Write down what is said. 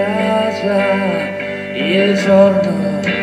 brasa y el sordo.